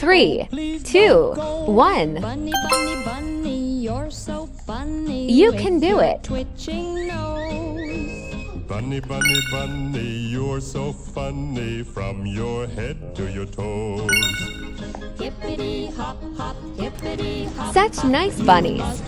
Three, two, one. Bunny, bunny, bunny, you're so funny. You can do it. Twitching nose. Bunny, bunny, bunny, you're so funny from your head to your toes. Hippity hop hop, hippity hop. Such nice bunnies.